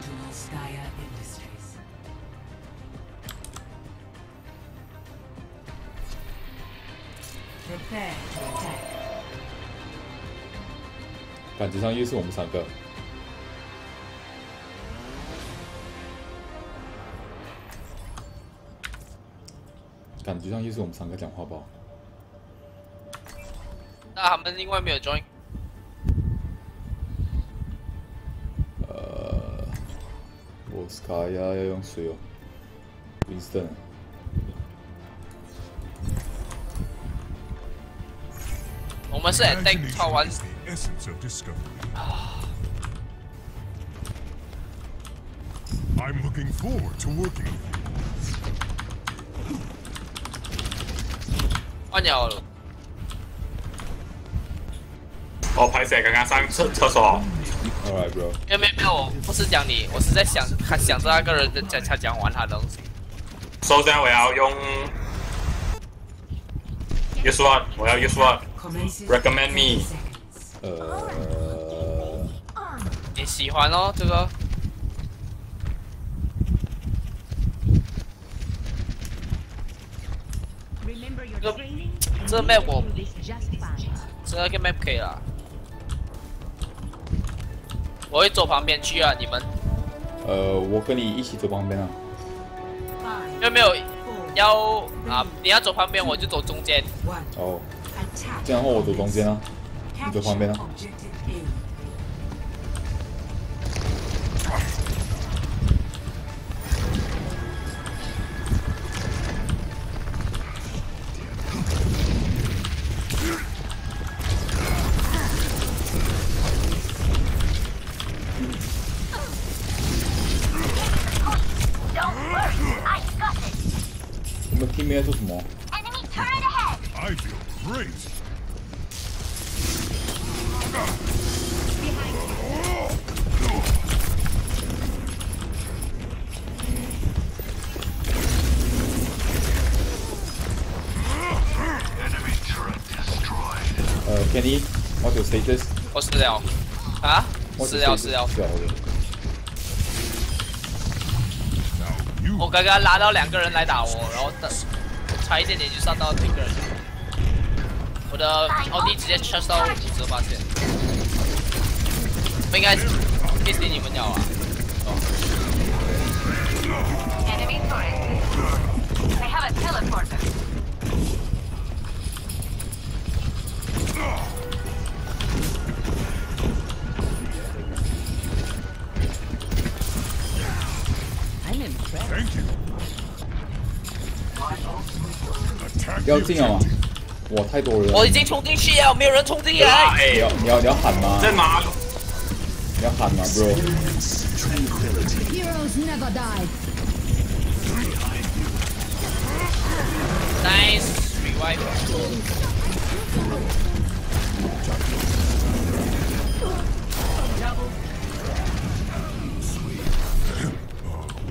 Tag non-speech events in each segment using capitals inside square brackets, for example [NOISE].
to Skya Industries. 感觉上又是我们三个。感觉上又是我们三个讲话吧。那他们另外没有 join。我 Sky 要要用谁哦？Winston。我们是 attack 超完。essence of discovery. I'm looking forward to working with you. 换鸟了。我拍摄刚刚上厕厕所。Alright, bro. 没有没有没有，我不是讲你，我是在想他想着那个人在他讲完他的东西。首先我要用 use one，我要 use one。Recommend me。呃，你喜欢哦这个？这这 map 我这个 map 可以了。我会走旁边去啊，你们呃，我跟你一起走旁边啊。因为没有要啊？你要走旁边，我就走中间。哦，这样的话我走中间啊，你走旁边啊。我死了啊！死了死了！死了的。我刚刚拉到两个人来打我，然后的差一点点就上到那个人。我的奥迪直接 charge 到五十八线。不应该 kiss 你们鸟啊！Enemy turret. They have a teleporter. 要进了吗？哇，太多人了。我已经冲进去了，没有人冲进来。哎你要你要你要喊吗？在哪？你要喊吗，bro？Heroes never die. Nice revive。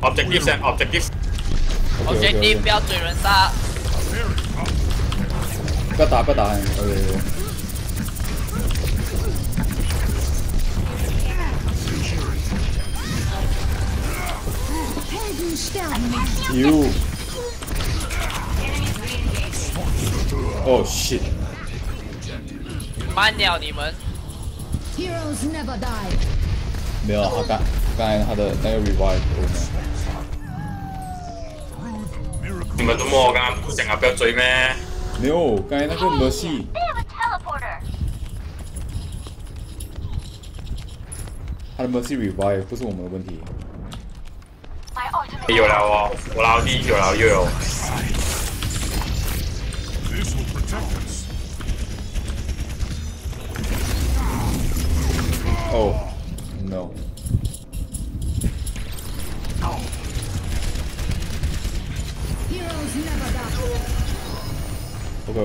Objective and objective。Objective 不要追人杀。不要打不要打，OK。You. Oh shit. 慢了你们。Heroes never die. 没有，他刚刚才他的那个 revive 我你们们怎么？刚刚不讲啊，不要追咩？没有，刚才那个没戏。他的 mercy revive 不是我们的问题。有了哦，我老弟有了又有。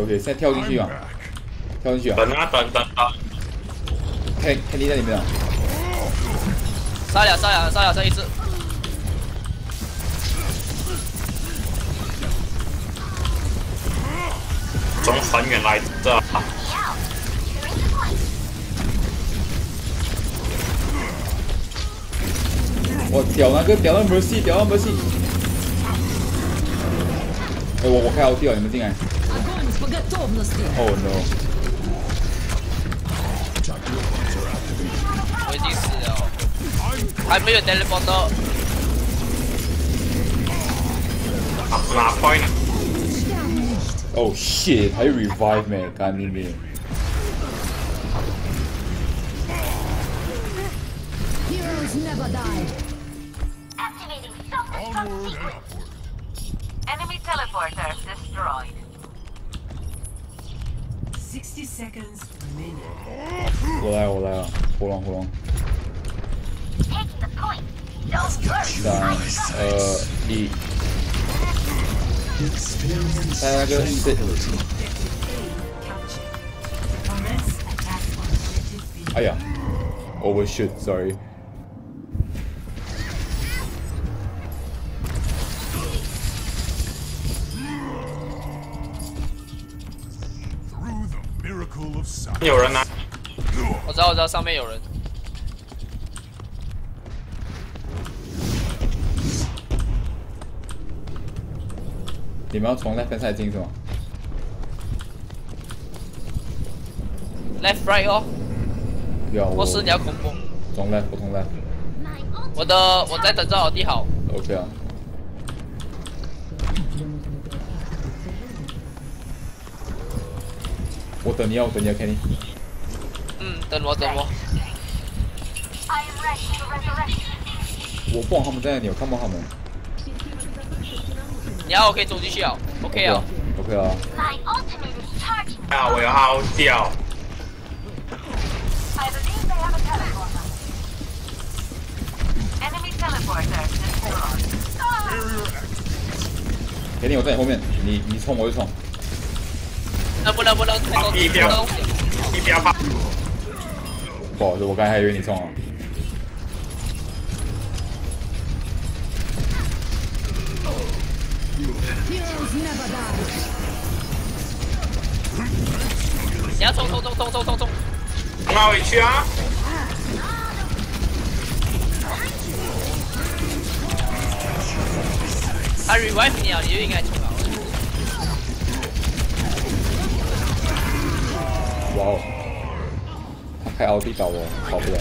OK 在跳进去啊，跳进去啊。等啊等等等。看看你在里面啊。杀了杀了杀了这一只。从很远来这。Enemy 我屌那个屌那 mercy，屌那 mercy。哎，我我开 ulti 了，你们进来。Oh no. 我已经死了，还没有 teleport a point。Oh Oh revive man，干你命！never die. Activating subsequent sequence. Enemy teleporter. 我来我来了，火龙火龙。Taking the point. Don't worry. 三二一。在那个 sit。Capture. Commence attack on objective B. 哎呀，overshoot，sorry。面有人。你们要从 left hand side 进是吗？Left right 哦，不要，我或是你要恐怖。从 left，我从 left。我的我在等着老弟好。OK 啊。我等你啊，我等你啊，Kenny。嗯，等我等我。我不管他们在哪里，我看不到他们。你要我可以走进去啊？OK 啊。OK 啊。My ultimate is charging. 啊，我要凹掉。I believe they have a teleporter. Enemy teleporter destroyed. Ah! Barrier activated. Kenny，我在你后面，你你冲我就冲。能不能不能太多一标东西？你不要怕，不好意思，我刚才还以为你冲了。你要冲冲冲冲冲冲冲！冲他回去啊！他 revive 你啊，你就应该冲啊！哇哦！他开奥迪搞我，跑不了。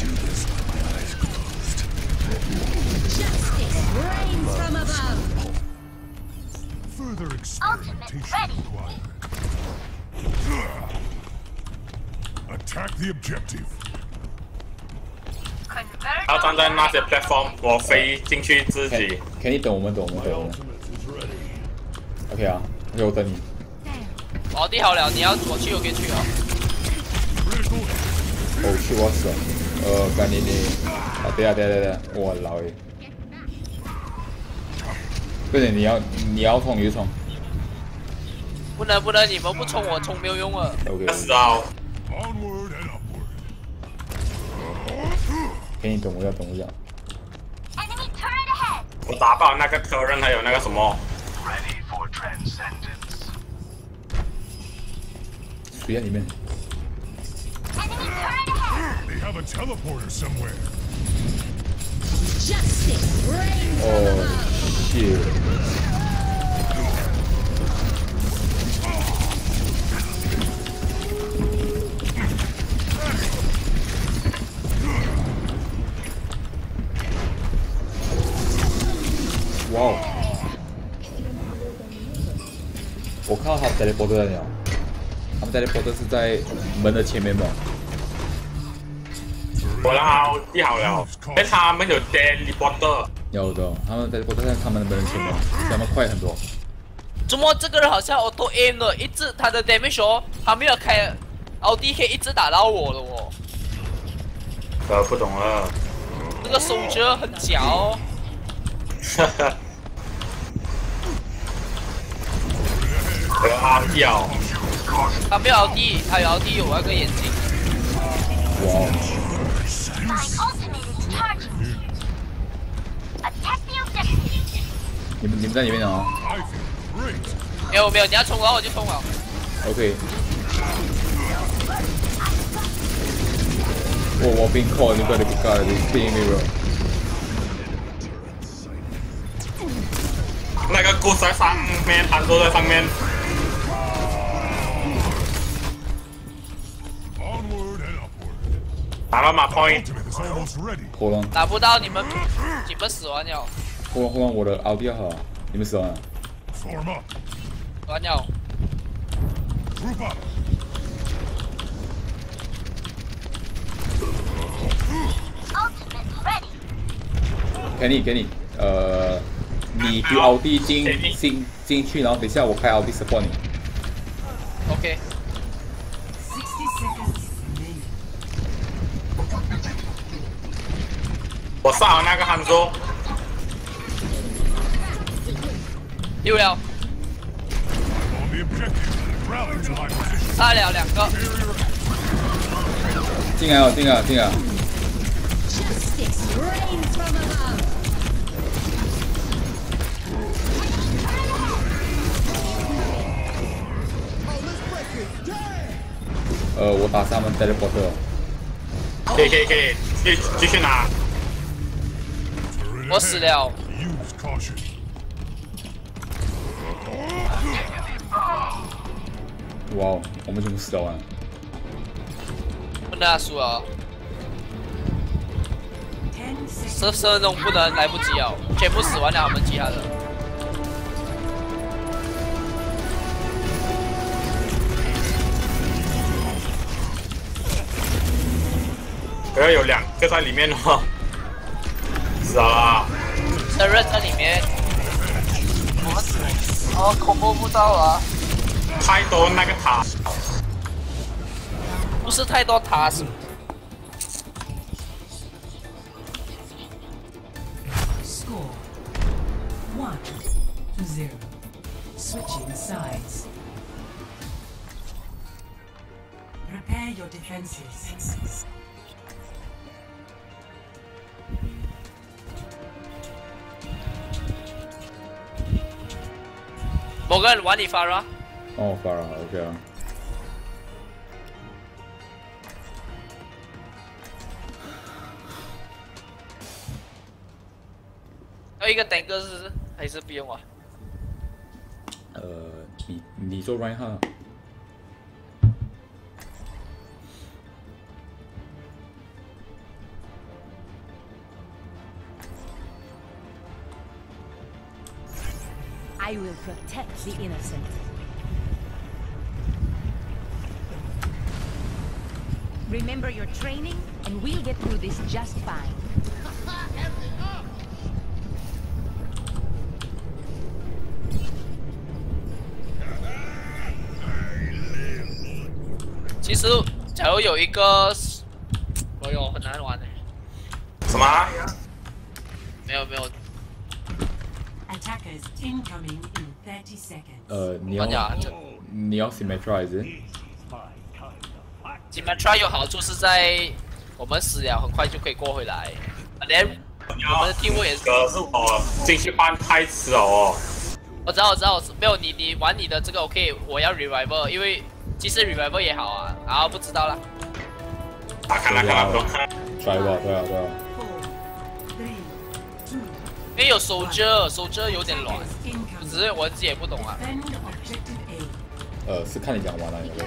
他 Attack the objective. 站在那些 platform，我飞进去自己。可以等我们，等我们，等我们。OK 啊，OK 我等你。我定好了，你要我去，我可去啊。我去，我死了。呃，干你的。啊，对啊，对啊对、啊、我老爷。不是，你要你要冲你就冲。不能不能，你们不冲我冲没有用啊。OK。给你等我一下，等我一下。我打爆那个客人，还有那个什么.水在里面。Enemy turret ahead. They have a teleporter somewhere. Justice reigns from 哦谢哇哦我看到他们在那波哥了他们在那波哥是在门的前面吗我的号记好了哎他们有电力波特有的，他们 teleport 在他们的门的前面，比他们快很多。怎么这个人好像 auto aim 了，一直他的 damage 哦，他没有开奥迪可以一直打到我了哦。呃，不懂了。这个手折很假哦。哈哈。我要凹掉。他没有奥迪，他有奥迪有那个眼睛。哇哦！My ultimate is charging. Attack the objective. 你们你们在里面啊 I feel great. 没有没有，你要冲了我就冲了。？OK。我我？那个 Good 在上面，韩国在上面。Onward and upward. 打到马 point，Ultimate is almost ready. Hold on, 打不到你们，你们死完了，后方后方，我的奥迪啊！你们死了。Form。奥特曼 already。给你给你，呃，你丢奥迪进进进去，然后等一下我开奥迪 support 你。OK seconds。我杀完那个憨猪。六了，杀了两个。进来哦进来进来呃我打三门带着保镖可以可以可以。继继续拿。我死了哇哦，我们全部死掉完了。不能输了，Ten 十十分钟不能来不及哦，全部死完了，我们其他的。不要有两个在里面哦。死了，的人在里面，我们死，哦，恐怖不到啊，太多那个塔，不是太多塔是。Score one to zero. Switching sides. Prepare your defenses. 某个人玩你发了，哦，发了，OK 啊。还有一个等哥是还是不用啊？呃，你你做 right hand，I will protect the innocent. Remember your training, and we'll get through this just fine. [LAUGHS] 其实假如有一个，哎呦很难玩的，什么？没有没有， Attackers incoming in 30 seconds. 呃，你要这你要 symmetrize，你们 try 有好处是在我们死了很快就可以过回来，连我们的 team 也是，可是我进去换太迟了哦。我知道我知道，没有你你玩你的这个 OK，我要 revival，因为其实 revival 也好啊，然后不知道啦，啊，看了看了，不用看。拽吧，对啊对啊。没有 soldier，soldier 有点乱，只是我自己也不懂啊。呃，是看你讲完了一没有？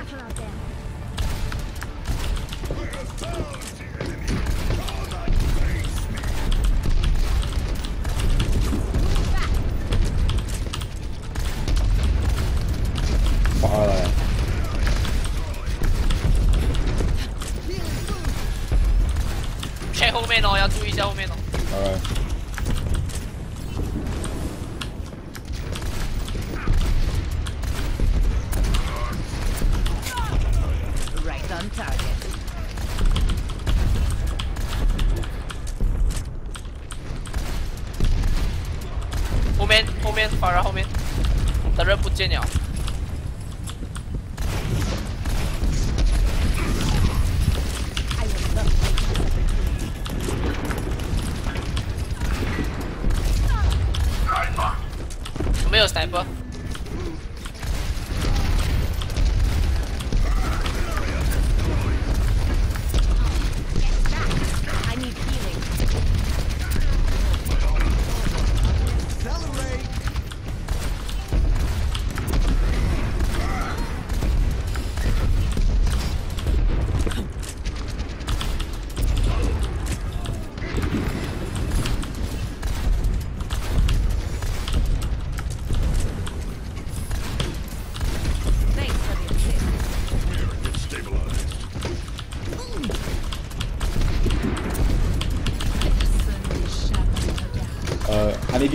发了。在后面哦，要注意一下后面哦。，ok on target. 后面后面反而后面的人不见了，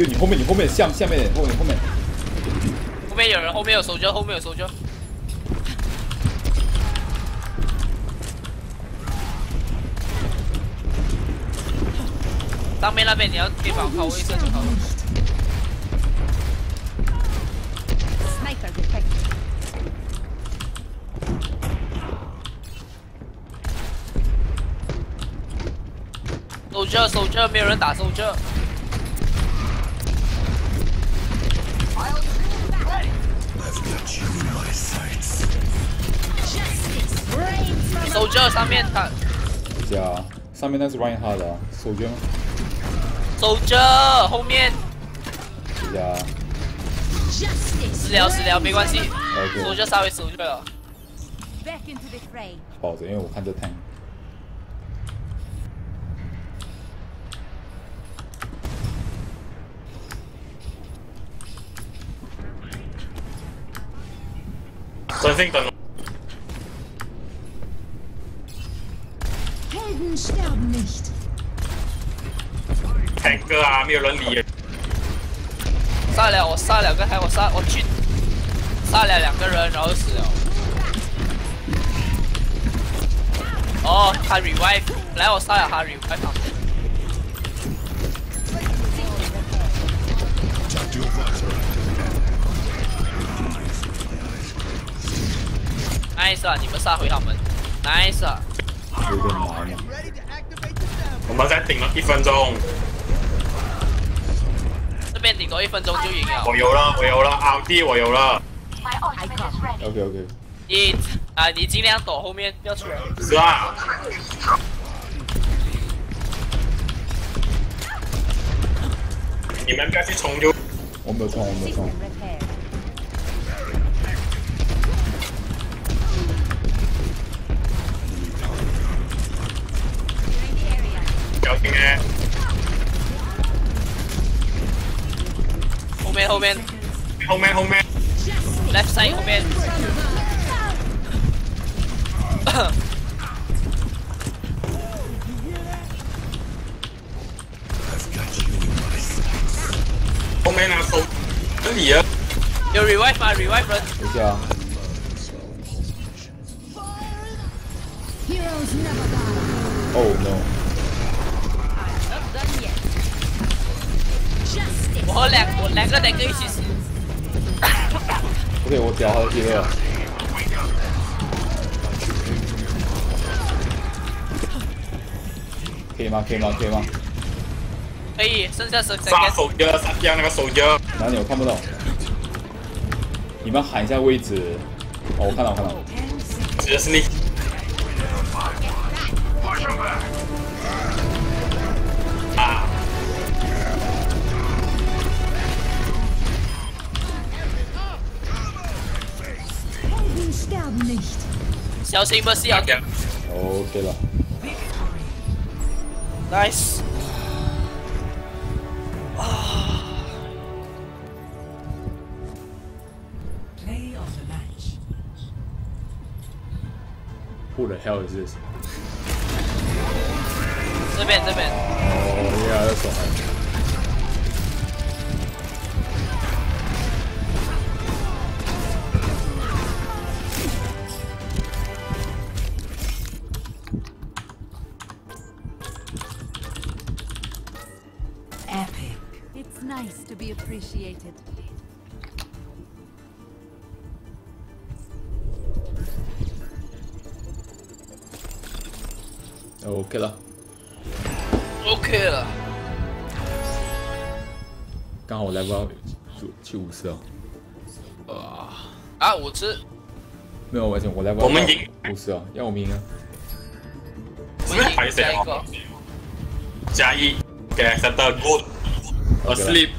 啊，你后面，你后面下下面，后面后面，后面有人，后面有守着，后面有守着。上面那边你要地方抛一射就好了。Sniper. 守着守着，没有人打守着。守着上面，看，等啊，上面那是 run hard 啊，守着守着后面，等啊，私聊私聊没关系，守着稍微守着被，保着，因为我看这 time。真性等 Helden sterben nicht. 坦克啊，没有伦理。杀了我杀了个还我杀我去杀了两个人，然后死了。哦，他 revive，来我杀了他 revive nice 啊，你们杀回他们，nice 啊。有点难啊。我们才顶了一分钟，这边顶多一分钟就赢了。我有了，我有了，R D 我有了. OK OK，你啊，你尽量躲后面，不要出来。是啊。你们不要去冲就我没有冲，我没有冲。Repaired. 小心哎，后面后面后面后面，left side 后面。后面那个手这里啊，有 revive 吗？revive 人。等一下啊，Heroes never die. 哦 no，我和两我两个两个一起死。OK，我屌他的第二。可以吗？可以吗？可以吗？可以，剩下十三杀。手哥，杀掉那个手哥，哪里？我看不到。你们喊一下位置。哦，我看到，我看到。接是你。小心不是要这样 OK 了。nice。Play of the match. Who the hell is this？这边这边，哦，Yeah，that's all。Epic. nice to be appreciated. OK 了。 OK 了。刚好我 level 去五十哦。啊，五只，没有，我讲我 level 我们赢五十啊，要我们赢啊。我们还是下一个。加一，给 settle asleep